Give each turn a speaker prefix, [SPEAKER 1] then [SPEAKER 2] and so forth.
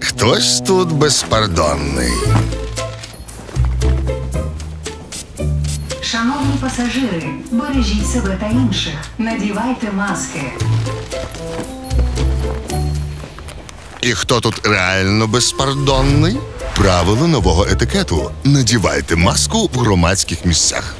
[SPEAKER 1] Хтось тут безпардонний.
[SPEAKER 2] Шановні пасажири, бережіть себе та інших. Надівайте маски.
[SPEAKER 1] І хто тут реально безпардонний? Правило нового етикету: надівайте маску в громадських місцях.